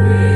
Amen.